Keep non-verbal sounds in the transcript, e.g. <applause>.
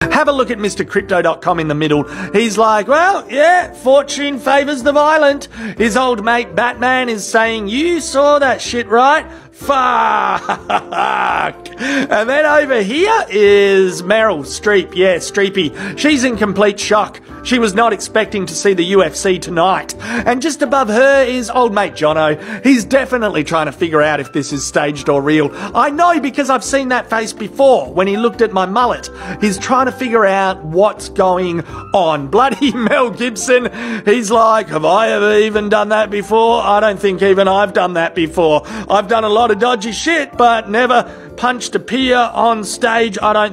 Have a look at MrCrypto.com in the middle. He's like, well, yeah, fortune favors the violent. His old mate Batman is saying, you saw that shit, right? Fuck. And then over here is Meryl Streep. Yeah, Streepy. She's in complete shock. She was not expecting to see the UFC tonight. And just above her is old mate Jono. He's definitely trying to figure out if this is staged or real. I know because I've seen that face before when he looked at my mullet. He's trying to figure out what's going on. <laughs> Bloody Mel Gibson. He's like, have I ever even done that before? I don't think even I've done that before. I've done a lot of dodgy shit, but never punched a peer on stage. I don't